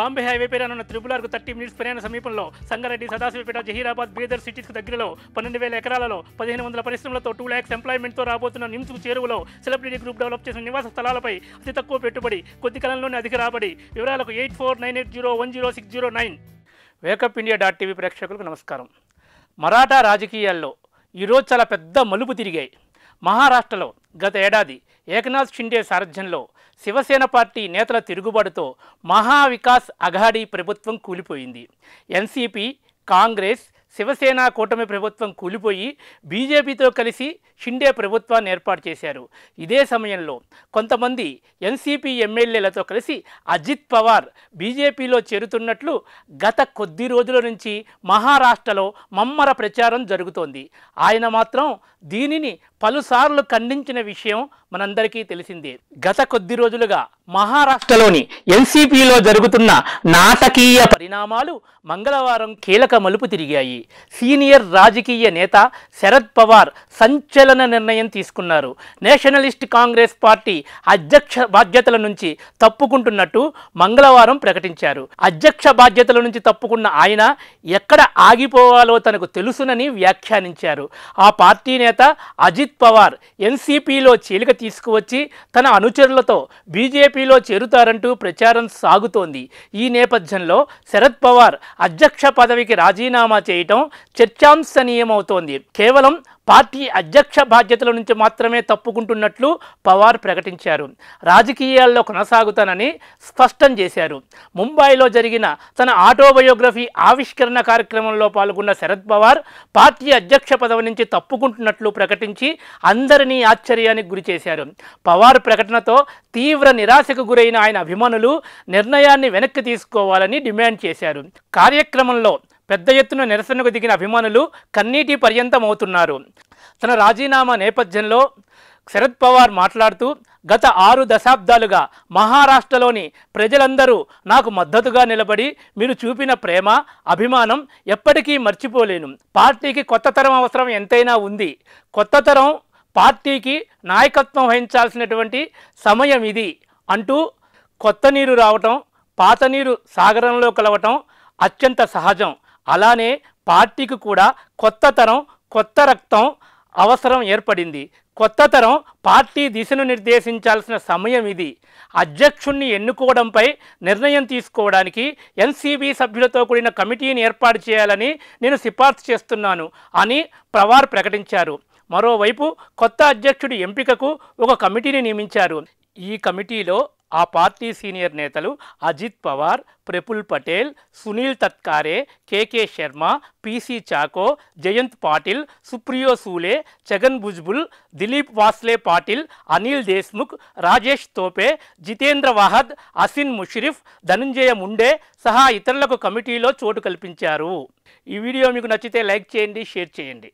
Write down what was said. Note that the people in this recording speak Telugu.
బాంబే హైవేపై రానున్న ఉన్న త్రిపులార్కు థర్టీ మినిట్స్ ప్రయాణ సమీపంలో సంగారెడ్డి సదాశివపేట జహీరాబాద్ బీదర్ సిటీస్కు దగ్గరలో పన్నెండు వేల ఎకరాలలో పదిహేను వందల పరిశ్రమలతో టూ ల్యాక్స్ ఎంప్లాయ్మెంట్తో రాబోతున్న నిమ్స్కు చేరువలో సెలబ్రిటీ గ్రూప్ డెవలప్ చేసిన నివాస స్థలాలపై అతి తక్కువ పెట్టుబడి కొద్ది కాలంలోనే అధిక రాబడి. వివరాలకు eight four nine eight zero one zero six zero nine. Wake up India dot TV ప్రేక్షకులకు నమస్కారం. మరాఠా రాజకీయాల్లో ఈరోజు చాలా పెద్ద మలుపు తిరిగాయి. మహారాష్ట్రలో గత ఏడాది ఏకనాథ్ షిండే సారథ్యంలో శివసేన పార్టీ నేతల తిరుగుబాటుతో మహావికాస్ అఘాడీ ప్రభుత్వం కూలిపోయింది. ఎన్సీపీ కాంగ్రెస్ శివసేన కూటమి ప్రభుత్వం కూలిపోయి బీజేపీతో కలిసి షిండే ప్రభుత్వాన్ని ఏర్పాటు చేశారు. ఇదే సమయంలో కొంతమంది ఎన్సీపీ ఎమ్మెల్యేలతో కలిసి అజిత్ పవార్ బీజేపీలో చేరుతున్నట్లు గత కొద్ది రోజుల నుంచి మహారాష్ట్రలో మమ్మర ప్రచారం జరుగుతోంది. ఆయన మాత్రం దీనిని పలుసార్లు ఖండించిన విషయం మనందరికీ తెలిసిందే. గత కొద్ది రోజులుగా మహారాష్ట్రలోని ఎన్సీపీలో జరుగుతున్న నాటకీయ పరిణామాలు మంగళవారం కీలక మలుపు తిరిగాయి. సీనియర్ రాజకీయ నేత శరద్ పవార్ సంచలన నిర్ణయం తీసుకున్నారు. నేషనలిస్ట్ కాంగ్రెస్ పార్టీ అధ్యక్ష బాధ్యతల నుంచి తప్పుకుంటున్నట్టు మంగళవారం ప్రకటించారు. అధ్యక్ష బాధ్యతల నుంచి తప్పుకున్న ఆయన ఎక్కడ ఆగిపోవాలో తనకు తెలుసునని వ్యాఖ్యానించారు. ఆ పార్టీ నేత అజిత్ పవార్ ఎన్సీపీలో చీలిక తీసుకువచ్చి తన అనుచరులతో బీజేపీ బీజేపీలో చేరుతారంటూ ప్రచారం సాగుతోంది. ఈ నేపథ్యంలో శరద్ పవార్ అధ్యక్ష పదవికి రాజీనామా చేయటం చర్చాంశనీయమవుతోంది. కేవలం పార్టీ అధ్యక్ష బాధ్యతల నుంచి మాత్రమే తప్పుకుంటున్నట్లు పవార్ ప్రకటించారు. రాజకీయాల్లో కొనసాగుతానని స్పష్టం చేశారు. ముంబైలో జరిగిన తన ఆటోబయోగ్రఫీ ఆవిష్కరణ కార్యక్రమంలో పాల్గొన్న శరద్ పవార్ పార్టీ అధ్యక్ష పదవి నుంచి తప్పుకుంటున్నట్లు ప్రకటించి అందరినీ ఆశ్చర్యానికి గురిచేశారు పవార్ ప్రకటనతో తీవ్ర నిరాశకు గురైన ఆయన అభిమానులు నిర్ణయాన్ని వెనక్కి తీసుకోవాలని డిమాండ్ చేశారు. కార్యక్రమంలో పెద్ద ఎత్తున నిరసనకు దిగిన అభిమానులు కన్నీటి పర్యంతమవుతున్నారు. తన రాజీనామా నేపథ్యంలో శరద్ పవార్ మాట్లాడుతూ గత ఆరు దశాబ్దాలుగా మహారాష్ట్రలోని ప్రజలందరూ నాకు మద్దతుగా నిలబడి మీరు చూపిన ప్రేమ అభిమానం ఎప్పటికీ మర్చిపోలేను. పార్టీకి కొత్త తరం అవసరం ఎంతైనా ఉంది. కొత్త తరం పార్టీకి నాయకత్వం వహించాల్సినటువంటి సమయం ఇది అంటూ కొత్త నీరు రావటం పాత నీరు సాగరంలో కలవటం అత్యంత సహజం. అలానే పార్టీకి కూడా కొత్త తరం కొత్త రక్తం అవసరం ఏర్పడింది. కొత్త తరం పార్టీ దిశను నిర్దేశించాల్సిన సమయం ఇది. అధ్యక్షుణ్ణి ఎన్నుకోవడంపై నిర్ణయం తీసుకోవడానికి ఎన్సీబీ సభ్యులతో కూడిన కమిటీని ఏర్పాటు చేయాలని నేను సిఫార్సు చేస్తున్నాను అని ప్రవార్ ప్రకటించారు. మరోవైపు కొత్త అధ్యక్షుడి ఎంపికకు ఒక కమిటీని నియమించారు. ఈ కమిటీలో ఆ పార్టీ సీనియర్ నేతలు అజిత్ పవార్ ప్రఫుల్ పటేల్ సునీల్ తత్కారే కేకే శర్మ పిసి చాకో జయంత్ పాటిల్ సుప్రియో సూలే చగన్ భుజ్బుల్ దిలీప్ వాస్లే పాటిల్ అనిల్ దేశ్ముఖ్ రాజేష్ తోపే జితేంద్ర వాహద్ అసిన్ ముషరిఫ్ ధనుంజయ ముండే సహా ఇతరులకు కమిటీలో చోటు కల్పించారు. ఈ వీడియో మీకు నచ్చితే లైక్ చేయండి షేర్ చేయండి.